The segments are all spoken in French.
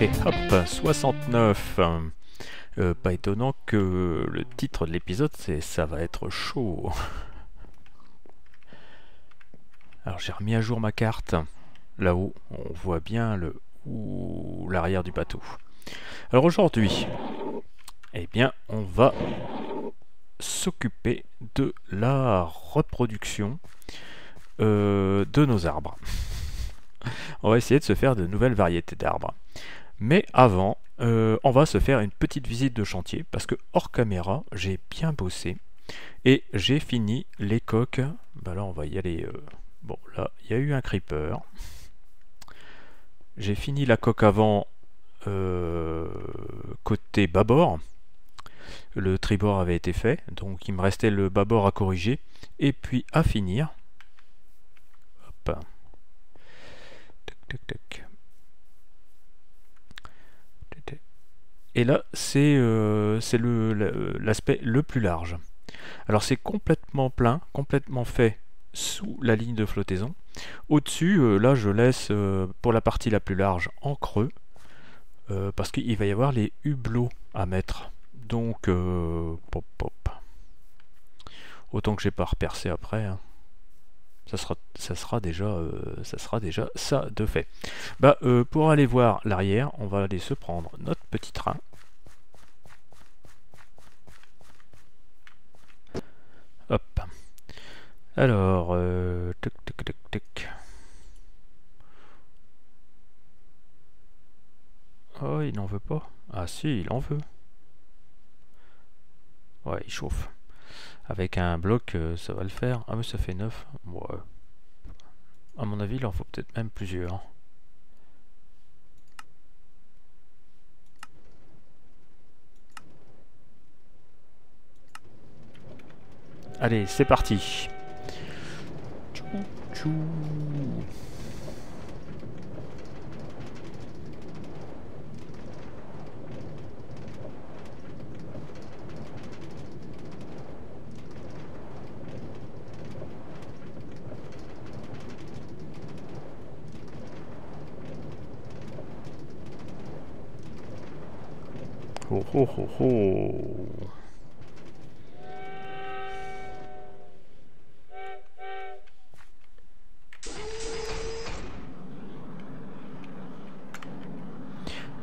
Et hop, 69 euh, Pas étonnant que le titre de l'épisode c'est « Ça va être chaud ». Alors j'ai remis à jour ma carte. Là-haut, on voit bien l'arrière du bateau. Alors aujourd'hui, eh bien, on va s'occuper de la reproduction euh, de nos arbres. on va essayer de se faire de nouvelles variétés d'arbres. Mais avant, euh, on va se faire une petite visite de chantier parce que hors caméra, j'ai bien bossé et j'ai fini les coques. Bah là, on va y aller. Euh, bon, là, il y a eu un creeper. J'ai fini la coque avant euh, côté bâbord. Le tribord avait été fait, donc il me restait le bâbord à corriger et puis à finir. Hop. Tac, tac, tac. Et là, c'est euh, l'aspect le, plus large. Alors c'est complètement plein, complètement fait sous la ligne de flottaison. Au-dessus, euh, là je laisse euh, pour la partie la plus large en creux, parce qu'il va y avoir les hublots à mettre. Donc, pop pop. Autant que j'ai pas repercé après. Hein. Ça sera, déjà, ça sera déjà ça de fait. Bah, pour aller voir l'arrière, on va aller se prendre notre petit train. Hop. Alors, euh, tic, tic, tic, tic. Oh, il n'en veut pas. Ah si, il en veut. Ouais, il chauffe. Avec un bloc, euh, ça va le faire. Ah mais ça fait 9. Ouais. À mon avis, il en faut peut-être même plusieurs. Allez, c'est parti. Tchou, tchou.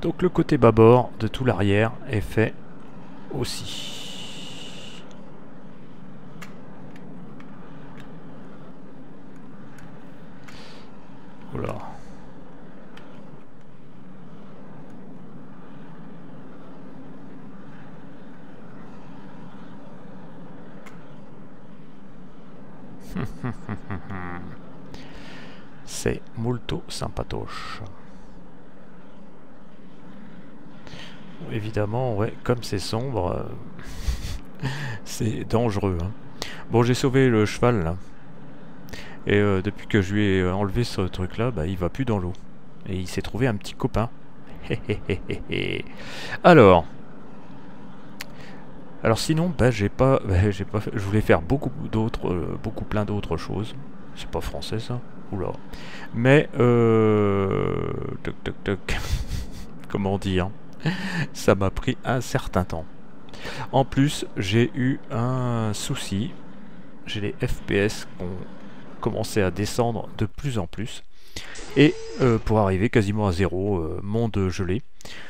Donc le côté bâbord de tout l'arrière est fait aussi. Voilà. C'est molto sympatoche. évidemment, ouais, comme c'est sombre, euh, c'est dangereux. Hein. Bon, j'ai sauvé le cheval. Et euh, depuis que je lui ai enlevé ce truc là, bah, il va plus dans l'eau. Et il s'est trouvé un petit copain. alors. Alors sinon, bah, j'ai pas, bah, j'ai pas, je voulais faire beaucoup d'autres, euh, beaucoup plein d'autres choses. C'est pas français ça, oula. Mais euh, toc toc toc. Comment dire ça m'a pris un certain temps. En plus, j'ai eu un souci. J'ai les FPS qui ont commencé à descendre de plus en plus. Et euh, pour arriver quasiment à zéro, euh, monde gelé.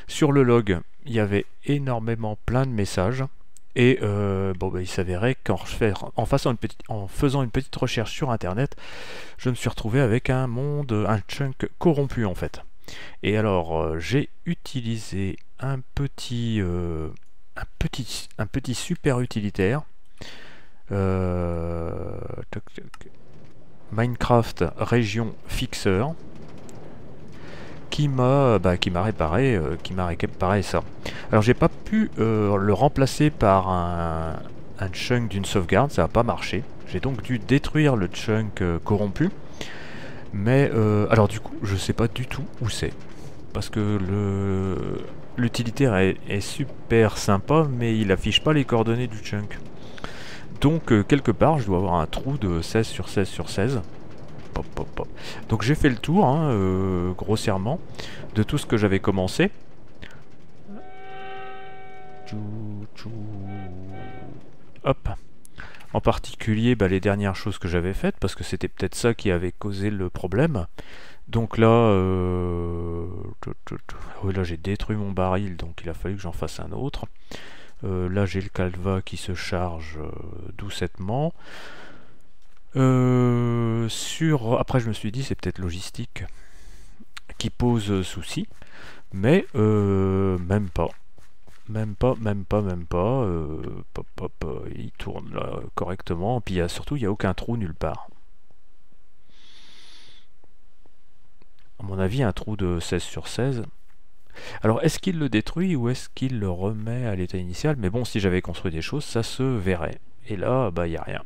Sur le log, il y avait énormément plein de messages. Et euh, bon, bah, il s'avérait qu'en en, faisant une petite, en faisant une petite recherche sur internet, je me suis retrouvé avec un monde, un chunk corrompu en fait. Et alors, j'ai utilisé un petit, euh, un petit, un petit super utilitaire. Euh, Minecraft région fixeur qui m'a bah, qui m'a réparé euh, qui m'a réparé ça. Alors j'ai pas pu le remplacer par un, un chunk d'une sauvegarde, ça n'a pas marché. J'ai donc dû détruire le chunk corrompu. Mais alors du coup, je sais pas du tout où c'est parce que l'utilitaire est, super sympa, mais il affiche pas les coordonnées du chunk. Donc euh, quelque part, je dois avoir un trou de 16 sur 16 sur 16. Donc j'ai fait le tour, hein, euh, grossièrement, de tout ce que j'avais commencé. Hop. En particulier bah, les dernières choses que j'avais faites, parce que c'était peut-être ça qui avait causé le problème. Donc là, euh... là j'ai détruit mon baril, donc il a fallu que j'en fasse un autre. Euh, là j'ai le calva qui se charge euh, doucettement. Euh, sur... Après je me suis dit c'est peut-être logistique qui pose souci, mais même pas. Même pas, même pas, même pas. il tourne correctement. Puis surtout, il n'y a aucun trou nulle part. À mon avis, un trou de 16 sur 16. Alors, est-ce qu'il le détruit ou est-ce qu'il le remet à l'état initial? Mais bon, si j'avais construit des choses, ça se verrait. Et là, bah, il n'y a rien.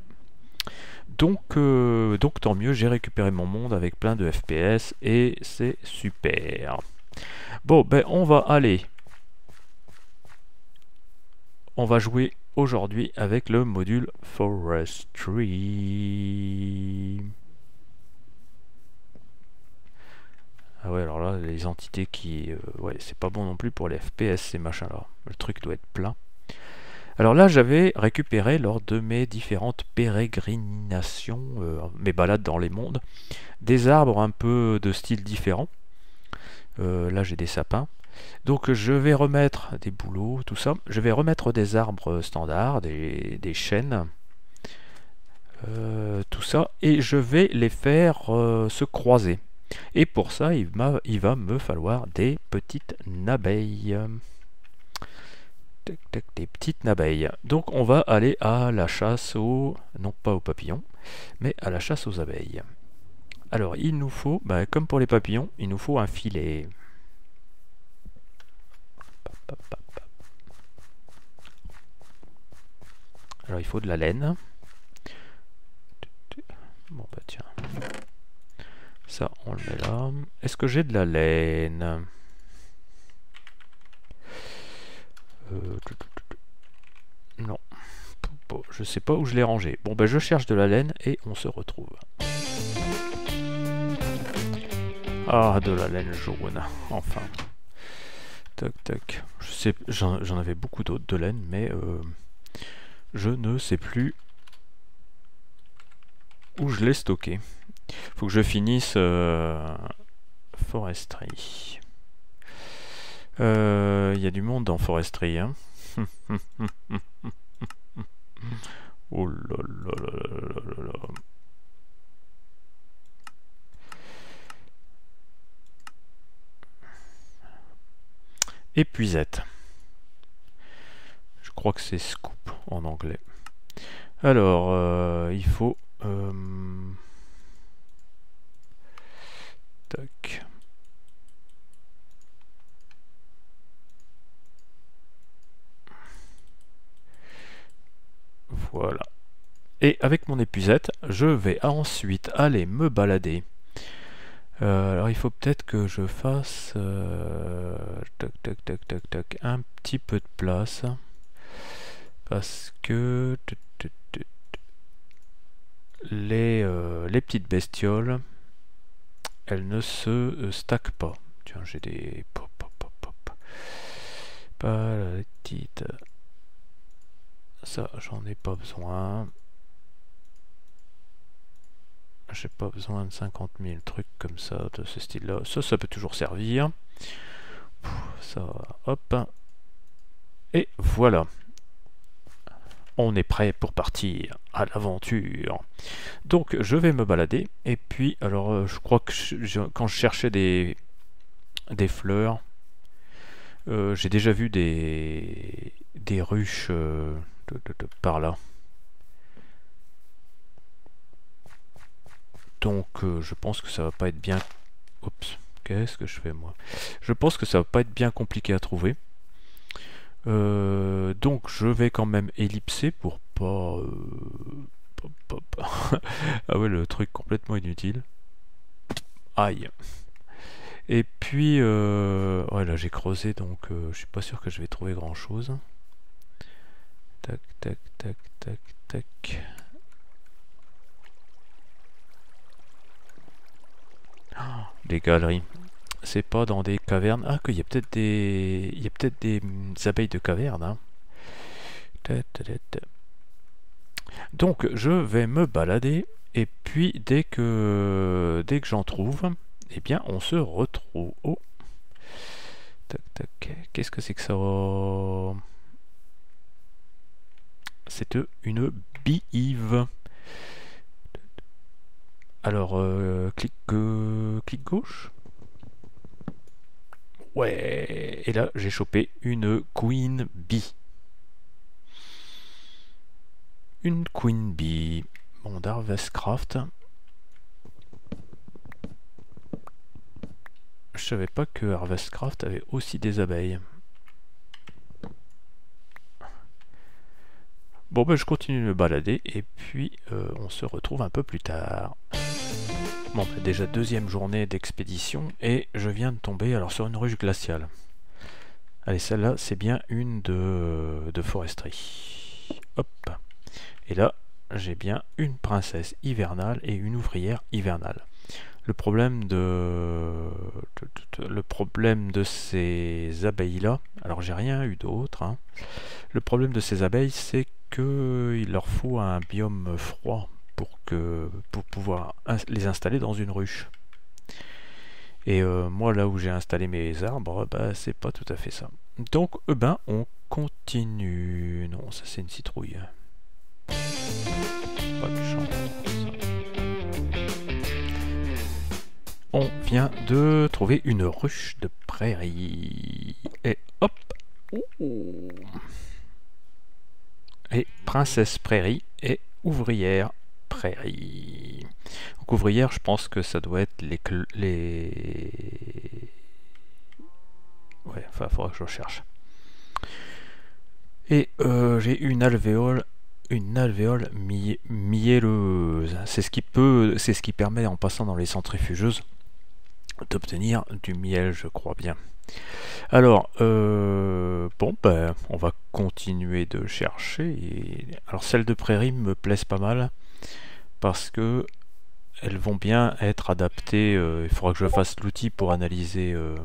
Donc, euh, donc, tant mieux, j'ai récupéré mon monde avec plein de FPS et c'est super. Bon, ben, on va aller. On va jouer aujourd'hui avec le module Forestry. Ah ouais, alors là, les entités qui... Euh, ouais, c'est pas bon non plus pour les FPS, ces machins-là. Le truc doit être plein. Alors là, j'avais récupéré lors de mes différentes pérégrinations, euh, mes balades dans les mondes, des arbres un peu de style différent. Euh, là, j'ai des sapins. Donc je vais remettre des bouleaux, tout ça. Je vais remettre des arbres standards, des, chênes, tout ça. Et je vais les faire se croiser. Et pour ça, il va me falloir des petites abeilles. Des petites abeilles. Donc on va aller à la chasse aux... non pas aux papillons, mais à la chasse aux abeilles. Alors il nous faut, bah, comme pour les papillons, il nous faut un filet. Alors il faut de la laine. Bon bah tiens. Ça, on le met là. Est-ce que j'ai de la laine euh, Non. Je sais pas où je l'ai rangé. Bon, ben je cherche de la laine et on se retrouve. Ah, de la laine jaune. Enfin. Tac, tac. Je sais, j'en avais beaucoup d'autres de laine, mais euh, je ne sais plus où je l'ai stocké. Faut que je finisse euh, Forestry. Il euh, y a du monde dans Forestry. Hein. oh là là là là là là. Épuisette. Je crois que c'est scoop en anglais. Alors, euh, il faut... Voilà. Et avec mon épuisette, je vais ensuite aller me balader. Euh, alors il faut peut-être que je fasse euh, un petit peu de place. Parce que les, euh, les petites bestioles, elle ne se euh, stack pas. Tiens, j'ai des pop. Pas la petite. Ça, j'en ai pas besoin. J'ai pas besoin de 50 000 trucs comme ça, de ce style-là. Ça, ça peut toujours servir. Ça, hop. Et voilà on est prêt pour partir à l'aventure. Donc je vais me balader et puis alors euh, je crois que quand je cherchais des, des fleurs, euh, j'ai déjà vu des, des ruches euh, par là. Donc je pense que ça va pas être bien... Oups, qu'est-ce que je fais moi? Je pense que ça va pas être bien compliqué à trouver. Euh, donc je vais quand même ellipser pour pas... Euh, ah ouais, le truc complètement inutile. Aïe. Et puis, euh, ouais, là j'ai creusé, donc je suis pas sûr que je vais trouver grand Tac, tac, tac, tac, tac. les galeries. C'est pas dans des cavernes. Ah, qu'il y a peut-être des. Il y a peut-être des, hum, abeilles de caverne. Hein. Donc je vais me balader et puis dès que dès que j'en trouve, eh bien on se retrouve. Oh. Tac tac. Qu'est-ce que c'est que ça? C'est une bive. Alors euh, clic clic gauche. Ouais, et là j'ai chopé une Queen Bee. Une Queen Bee. Bon, d'Harvestcraft. Je savais pas que Harvestcraft avait aussi des abeilles. Bon ben je continue de me balader et puis euh, on se retrouve un peu plus tard. Bon ben, déjà deuxième journée d'expédition et je viens de tomber alors sur une ruche glaciale. Allez celle-là c'est bien une de, de foresterie. Hop. Et là, j'ai bien une princesse hivernale et une ouvrière hivernale. Le problème de, le problème de ces abeilles-là, alors j'ai rien eu d'autre, hein. le problème de ces abeilles, c'est qu'il leur faut un biome froid pour, que, pour pouvoir les installer dans une ruche. Et euh, moi, là où j'ai installé mes arbres, bah, c'est pas tout à fait ça. Donc, eh ben, on continue. Non, ça c'est une citrouille. On vient de trouver une ruche de prairie. Et hop Et princesse prairie et ouvrière prairie. Donc ouvrière, je pense que ça doit être les... les... Ouais, enfin, il faudra que je recherche. Et euh, j'ai une alvéole une alvéole mielleuse. C'est ce qui peut, c'est ce qui permet en passant dans les centrifugeuses d'obtenir du miel, je crois bien. Alors, euh, bon, ben, on va continuer de chercher. Alors, celles de prairie me plaisent pas mal parce que elles vont bien être adaptées. Euh, il faudra que je fasse l'outil pour analyser. Euh,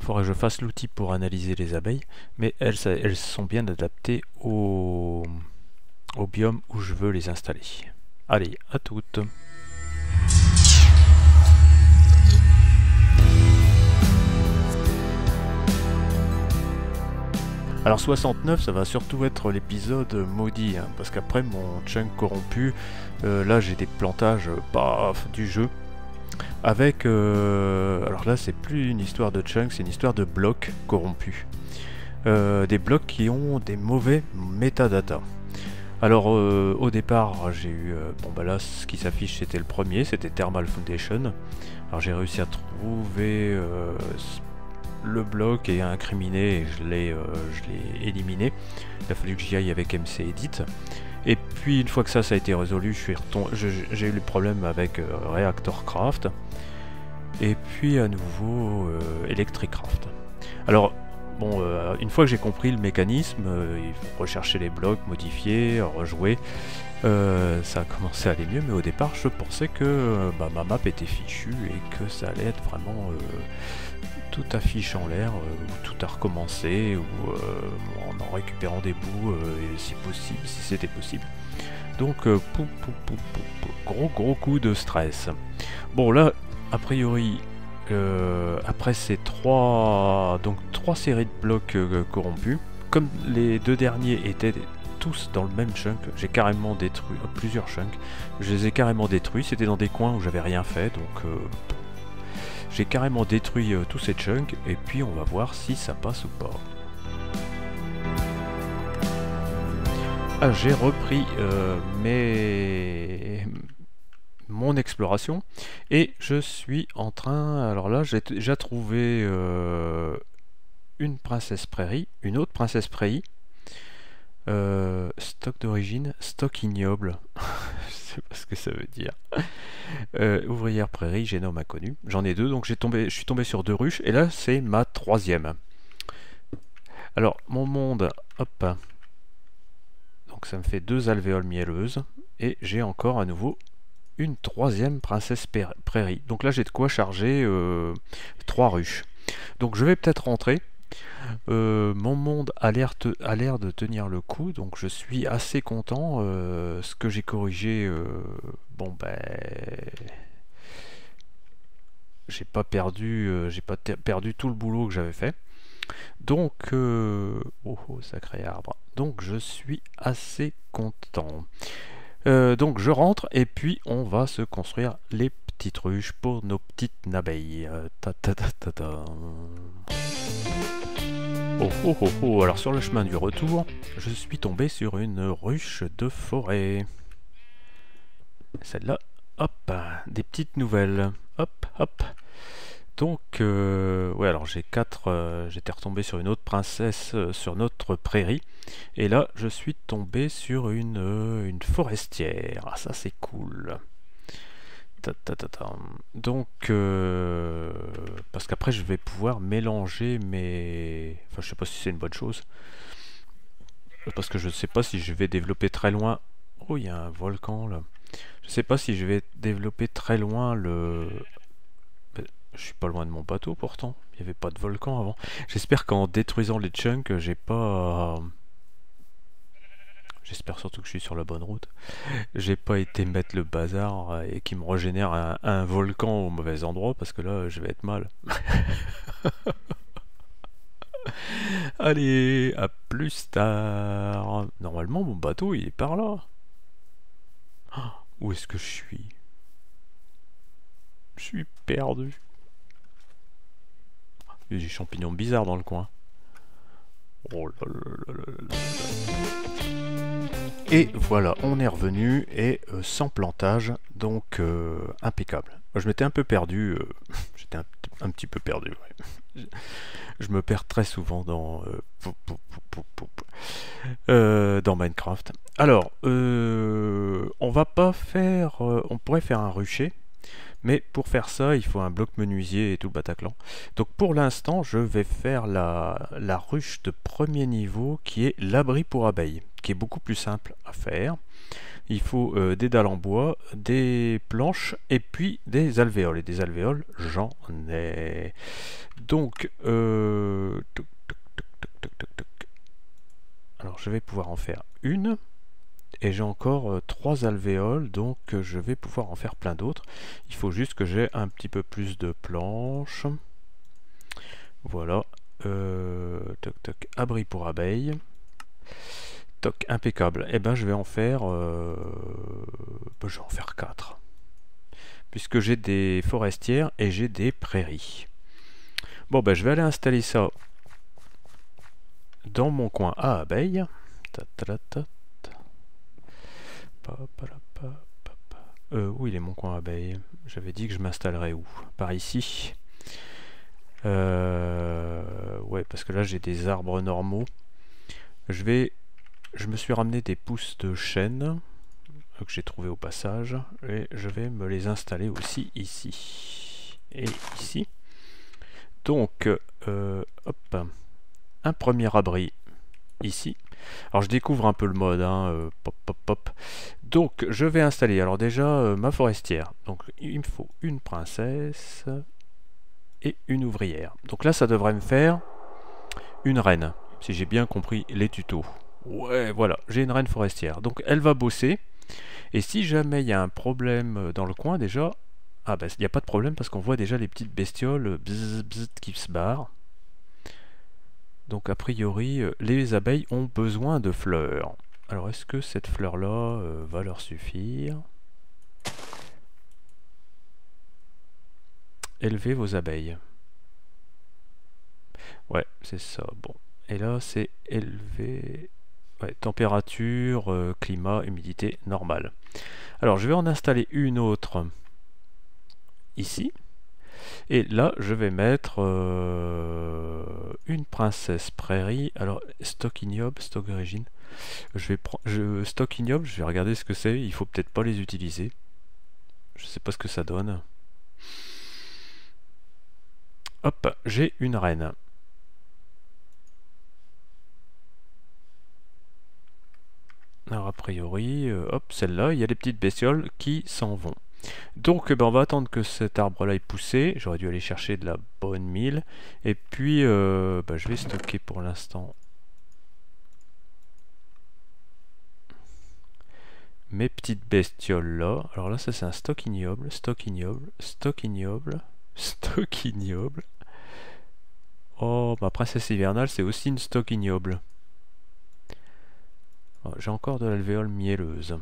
faudra que je fasse l'outil pour analyser les abeilles, mais elles, elles sont bien adaptées au biome où je veux les installer. Allez, à toutes Alors 69, ça va surtout être l'épisode maudit, hein, parce qu'après mon chunk corrompu, euh, là j'ai des plantages paf du jeu avec... Euh, alors là, c'est plus une histoire de chunks, c'est une histoire de blocs corrompus. Euh, des blocs qui ont des mauvais metadata. Alors euh, au départ j'ai eu, bon bah là ce qui s'affiche c'était le premier, c'était Thermal Foundation. Alors j'ai réussi à trouver le bloc et incriminer et je l'ai éliminé. Il a fallu que j'y aille avec MC Edit. Et puis une fois que ça, ça a été résolu, j'ai eu le problème avec euh, ReactorCraft. Et puis à nouveau euh, ElectricCraft. Alors, bon, euh, une fois que j'ai compris le mécanisme, il faut rechercher les blocs, modifier, rejouer. ça a commencé à aller mieux, mais au départ, je pensais que bah, ma map était fichue et que ça allait être vraiment tout affiche en l'air, ou tout à recommencer, ou en récupérant des bouts, et si possible, si c'était possible. Donc, euh, gros gros coup de stress. Bon là, a priori, euh, après ces trois, donc trois séries de blocs euh, corrompus, comme les deux derniers étaient tous dans le même chunk, j'ai carrément détruit plusieurs chunks. Je les ai carrément détruits. C'était dans des coins où j'avais rien fait, donc j'ai carrément détruit tous ces chunks. Et puis on va voir si ça passe ou pas. Ah, j'ai repris euh, mes... mon exploration et je suis en train... Alors là, j'ai déjà trouvé euh, une princesse prairie, une autre princesse prairie. Euh, stock d'origine, stock ignoble. je sais pas ce que ça veut dire. ouvrière prairie, génome inconnu. J'en ai deux, donc j'ai tombé, je suis tombé sur deux ruches et là c'est ma troisième. Alors mon monde, hop, donc ça me fait deux alvéoles mielleuses. Et j'ai encore à nouveau une troisième princesse prairie. Donc là, j'ai de quoi charger euh, trois ruches. Donc je vais peut-être rentrer. Euh, mon monde a l'air de tenir le coup, donc je suis assez content. Euh, ce que j'ai corrigé, bon ben, j'ai pas perdu, j'ai pas perdu tout le boulot que j'avais fait. Donc, oh, oh, sacré arbre. Donc je suis assez content. Euh, donc je rentre et puis on va se construire les petites ruches pour nos petites abeilles. Euh, ta, ta, ta, oh, oh, oh, oh, alors sur le chemin du retour, je suis tombé sur une ruche de forêt. Celle-là, hop, des petites nouvelles. Hop, hop. Donc, euh, ouais, alors j'ai quatre. Euh, j'étais retombé sur une autre princesse euh, sur notre prairie. Et là, je suis tombé sur une, une forestière. Ah, ça c'est cool. Donc, parce qu'après, je vais pouvoir mélanger mes. Enfin, je sais pas si c'est une bonne chose. Parce que je sais pas si je vais développer très loin. Oh, il y a un volcan là. Je sais pas si je vais développer très loin le je suis pas loin de mon bateau pourtant. Il n'y avait pas de volcan avant. J'espère qu'en détruisant les chunks, j'ai pas... J'espère surtout que je suis sur la bonne route. J'ai pas été mettre le bazar et qui me régénère un, volcan au mauvais endroit parce que là je vais être mal. Allez, à plus tard. Normalement mon bateau il est par là. Où est-ce que je suis? Je suis perdu. Il y a des champignons bizarres dans le coin. Oh et voilà, on est revenu et euh, sans plantage, donc euh, impeccable. Je m'étais un peu perdu, euh, j'étais un, petit peu perdu. Je me perds très souvent dans, dans Minecraft. Alors, on va pas faire, on pourrait faire un rucher, mais pour faire ça, il faut un bloc menuisier et tout le Bataclan. Donc pour l'instant, je vais faire la, ruche de premier niveau qui est l'abri pour abeilles, qui est beaucoup plus simple à faire. Il faut euh, des dalles en bois, des planches et puis des alvéoles. Et des alvéoles, j'en ai. Donc, euh, alors je vais pouvoir en faire une. Et j'ai encore euh, trois alvéoles, donc euh, je vais pouvoir en faire plein d'autres. Il faut juste que j'ai un petit peu plus de planches. Voilà. Euh, toc toc, abri pour abeilles. Toc, impeccable. Et eh ben je vais en faire... Ben, je vais en faire 4. Puisque j'ai des forestières et j'ai des prairies. Bon ben je vais aller installer ça dans mon coin à abeilles. Euh, où il est mon coin abeille? J'avais dit que je m'installerais où? Par ici? Euh, ouais, parce que là j'ai des arbres normaux. Je vais, je me suis ramené des pousses de chêne euh, que j'ai trouvé au passage et je vais me les installer aussi ici et ici. Donc, hop, un premier abri ici. Alors je découvre un peu le mode, hein, euh, pop pop pop. Donc je vais installer alors déjà euh, ma forestière. Donc il me faut une princesse et une ouvrière. Donc là ça devrait me faire une reine, si j'ai bien compris les tutos. Ouais voilà, j'ai une reine forestière. Donc elle va bosser. Et si jamais il y a un problème euh, dans le coin déjà, ah ben il n'y a pas de problème parce qu'on voit déjà les petites bestioles qui se barrent. Donc a priori, euh, les abeilles ont besoin de fleurs. Alors est-ce que cette fleur-là euh, va leur suffire? Élevez vos abeilles. Ouais, c'est ça. Bon. Et là, c'est élever... Ouais, température, euh, climat, humidité normale. Alors, je vais en installer une autre ici. Et là, je vais mettre euh, une princesse prairie. Alors, stock ignoble, stock origine. Je vais prendre stock ignoble, je vais regarder ce que c'est. Il faut peut-être pas les utiliser. Je sais pas ce que ça donne. Hop, j'ai une reine. Alors a priori, euh, hop, celle-là, il y a des petites bestioles qui s'en vont. Donc ben, on va attendre que cet arbre là ait poussé. J'aurais dû aller chercher de la bonne mille. Et puis ben, je vais stocker pour l'instant mes petites bestioles là. Alors là ça c'est un stock ignoble, stock ignoble, stock ignoble, stock ignoble. Oh, ma princesse hivernale c'est aussi une stock ignoble. Oh, j'ai encore de l'alvéole mielleuse.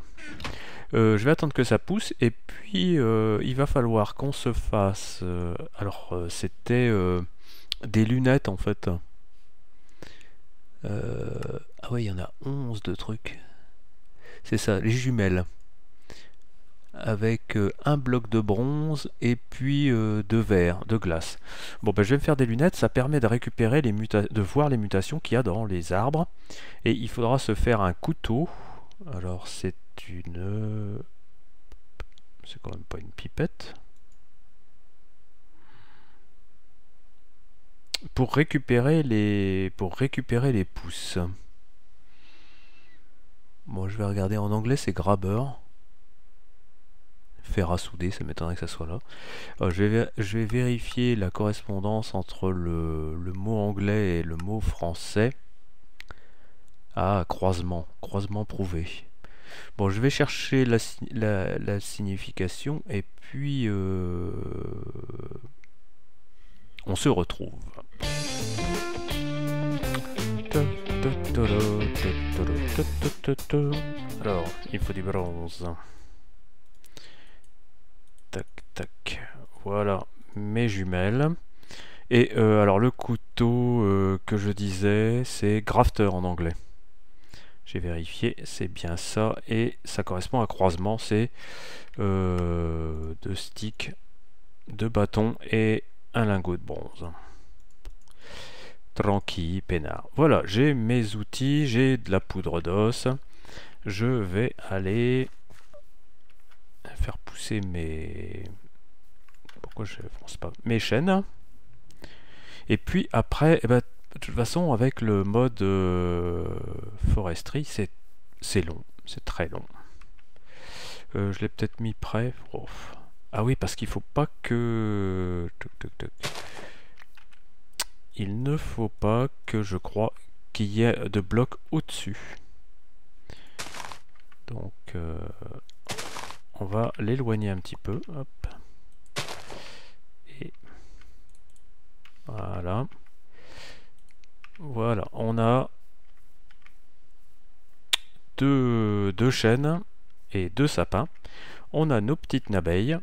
Euh, je vais attendre que ça pousse et puis euh, il va falloir qu'on se fasse... Euh, alors c'était des lunettes en fait. ah ouais il y en a 11 de trucs. C'est ça, les jumelles. Avec un bloc de bronze et puis de verre, de glace. Bon ben je vais me faire des lunettes, ça permet de récupérer les de voir les mutations qu'il y a dans les arbres. Et il faudra se faire un couteau. Alors c'est une... C'est quand même pas une pipette. Pour récupérer les... Pour récupérer les pouces. Bon, je vais regarder en anglais, c'est grabber. Fer à souder, ça m'étonnerait que ça soit là. Euh, je, vais, vérifier la correspondance entre le, mot anglais et le mot français. Ah, croisement. Croisement prouvé. Bon, je vais chercher la, la, signification et puis euh, on se retrouve. Alors, il faut du bronze. Voilà mes jumelles. Et euh, alors le couteau euh, que je disais, c'est grafter en anglais. J'ai vérifié, c'est bien ça. Et ça correspond à croisement, c'est euh, deux sticks, deux bâtons et un lingot de bronze. Tranquille, peinard. Voilà, j'ai mes outils, j'ai de la poudre d'os. Je vais aller faire pousser mes... Pourquoi je pense pas Mes chaînes. Et puis après, eh ben, de toute façon, avec le mode euh, foresterie, c'est long, c'est très long. Euh, je l'ai peut-être mis prêt. Ah oui, parce qu'il faut pas que... Il ne faut pas que, je crois, qu'il y ait de blocs au-dessus. Donc, euh, on va l'éloigner un petit peu. Hop. Et voilà. Voilà, on a deux, deux chênes et deux sapins. On a nos petites abeilles.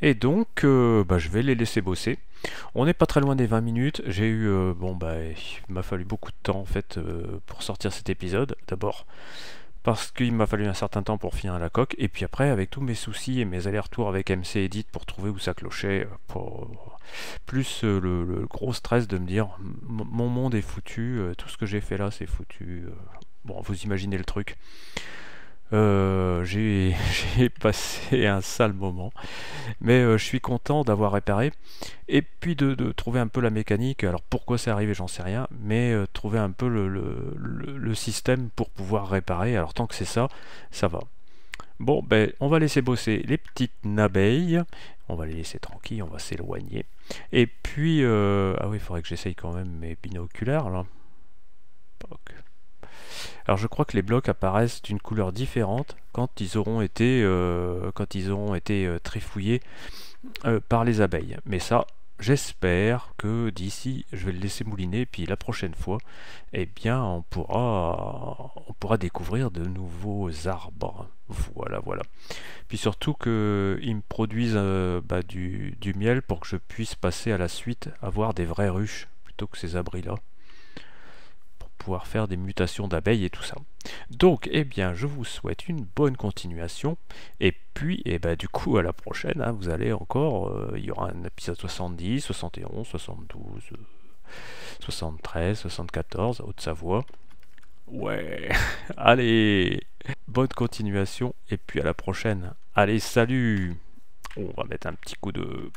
Et donc, euh, bah, je vais les laisser bosser. On n'est pas très loin des 20 minutes. J'ai eu, euh, bon, bah, il m'a fallu beaucoup de temps en fait euh, pour sortir cet épisode. D'abord, parce qu'il m'a fallu un certain temps pour finir la coque, et puis après, avec tous mes soucis et mes allers-retours avec MC Edit pour trouver où ça clochait, plus le, gros stress de me dire mon monde est foutu, tout ce que j'ai fait là c'est foutu. bon, vous imaginez le truc. Euh, j'ai passé un sale moment, mais euh, je suis content d'avoir réparé et puis de, trouver un peu la mécanique. Alors pourquoi c'est arrivé, j'en sais rien, mais euh, trouver un peu le, système pour pouvoir réparer. Alors tant que c'est ça, ça va. Bon, ben on va laisser bosser les petites abeilles. On va les laisser tranquilles, on va s'éloigner. Et puis, ah oui, il faudrait que j'essaye quand même mes binoculaires là. Alors je crois que les blocs apparaissent d'une couleur différente quand ils auront été, euh, quand ils auront été euh, trifouillés euh, par les abeilles. Mais ça, j'espère que d'ici, je vais le laisser mouliner, puis la prochaine fois, eh bien, on pourra, on pourra découvrir de nouveaux arbres. Voilà, voilà. Puis surtout qu'ils me produisent bah, du, du miel pour que je puisse passer à la suite, avoir des vraies ruches, plutôt que ces abris-là faire des mutations d'abeilles et tout ça. Donc, eh bien, je vous souhaite une bonne continuation. Et puis, eh ben, du coup, à la prochaine, hein, vous allez encore, euh, il y aura un épisode 70, 71, 72, 73, 74, Haute-Savoie. Ouais, allez, bonne continuation. Et puis à la prochaine. Allez, salut On va mettre un petit coup de...